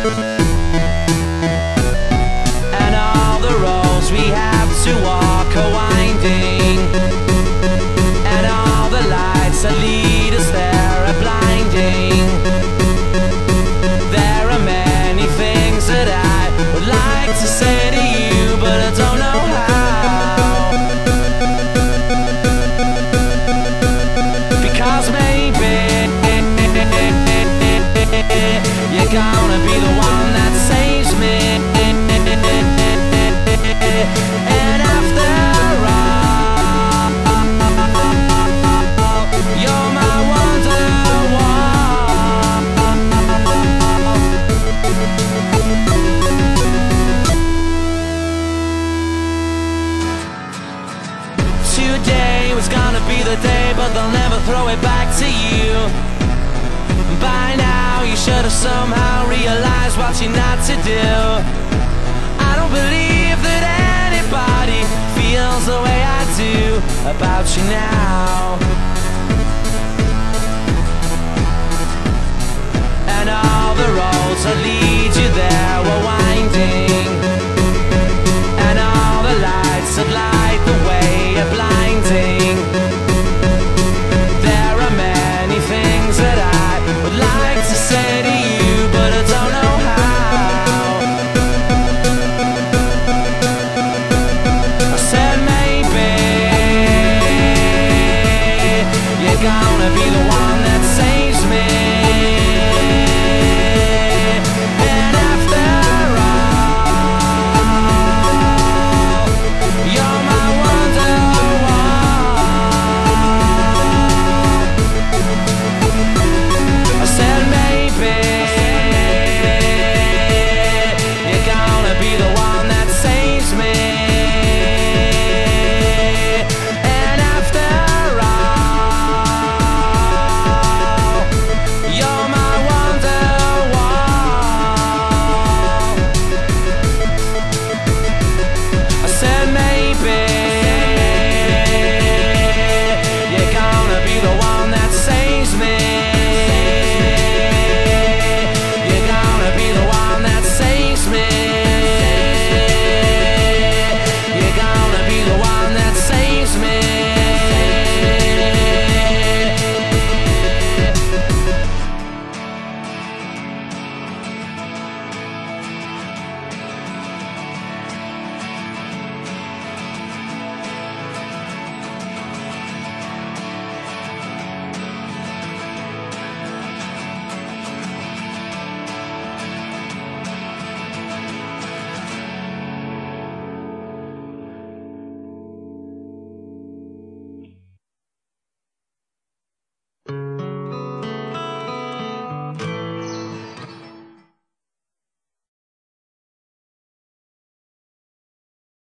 And all the roads we have to walk are winding, and all the lights that lead us there are blinding. There are many things that I would like to say gonna be the one that saves me. And after all, you're my wonder wall. Today was gonna be the day, but they'll never throw it back to you. By now, should have somehow realized what you're not to do. I don't believe that anybody feels the way I do about you now.